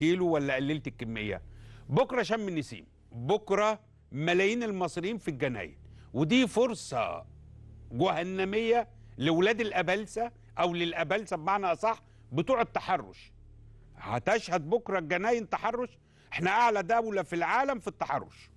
كيلو ولا قللت الكمية. بكرة شم النسيم بكرة ملايين المصريين في الجناين. ودي فرصة جهنمية لاولاد الأبلسة أو للأبلسة بمعنى أصح بتوع التحرش. هتشهد بكرة الجناين تحرش؟ إحنا أعلى دولة في العالم في التحرش.